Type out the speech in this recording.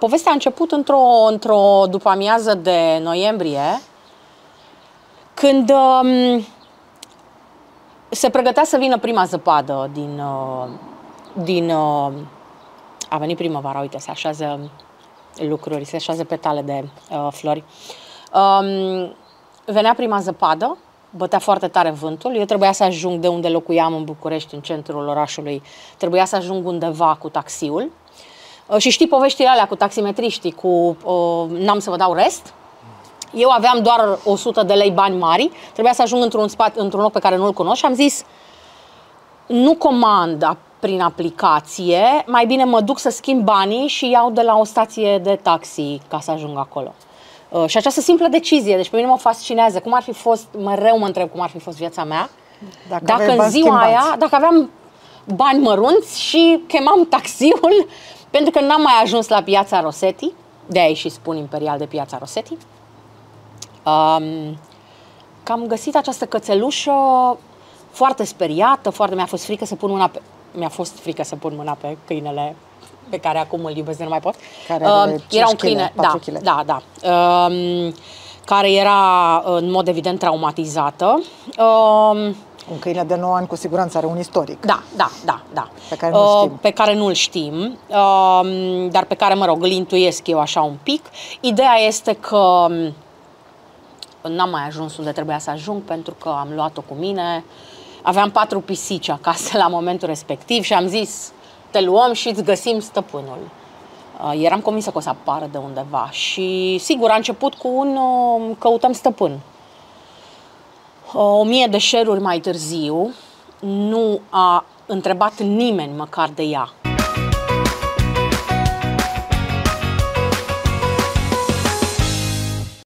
Povestea a început într-o, într-o după-amiază de noiembrie, când um, se pregătea să vină prima zăpadă din... Uh, din uh, a venit primăvara, uite, se așează lucruri, se așează petale de uh, flori. Um, venea prima zăpadă, bătea foarte tare vântul. Eu trebuia să ajung de unde locuiam în București, în centrul orașului. Trebuia să ajung undeva cu taxiul. Uh, și știi poveștile alea cu taximetriștii, cu uh, n-am să vă dau rest. Eu aveam doar 100 de lei bani mari, trebuia să ajung într-un, spat, într-un loc pe care nu-l cunosc și am zis nu comand prin aplicație, mai bine mă duc să schimb banii și iau de la o stație de taxi ca să ajung acolo. Uh, și această simplă decizie, deci pe mine mă fascinează, cum ar fi fost, mereu mă întreb cum ar fi fost viața mea, dacă, dacă în ziua schimbați. aia, dacă aveam bani mărunți și chemam taxiul pentru că n-am mai ajuns la piața Rosetti, de aici și spun imperial de piața Rosetti, um, că am găsit această cățelușă foarte speriată, foarte mi-a fost frică să pun mâna pe, mi-a fost frică să pun mâna pe câinele pe care acum îl iubesc de nu mai pot. Care uh, era un câine, da, da, da, uh, care era în mod evident traumatizată. Uh, un câine de 9 ani cu siguranță are un istoric. Da, da, da, da. Pe care nu-l știm. Uh, pe care nu-l știm, uh, dar pe care, mă rog, îl intuiesc eu așa un pic. Ideea este că um, n-am mai ajuns unde trebuia să ajung pentru că am luat-o cu mine. Aveam patru pisici acasă la momentul respectiv și am zis, te luăm și îți găsim stăpânul. Uh, eram convinsă că o să apară de undeva și sigur a început cu un uh, căutăm stăpân o mie de share mai târziu, nu a întrebat nimeni măcar de ea.